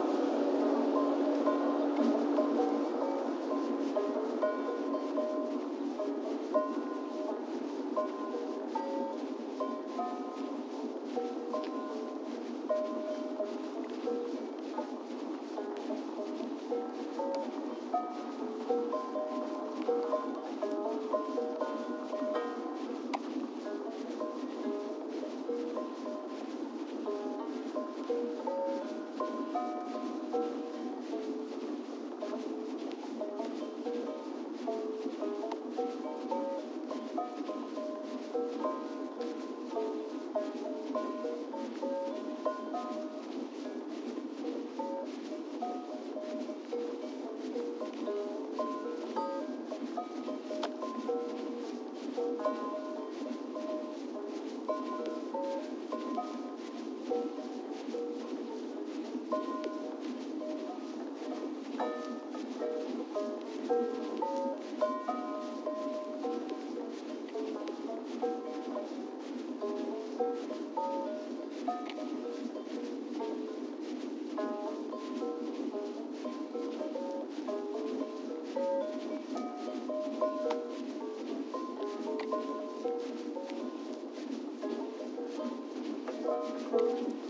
you Thank you.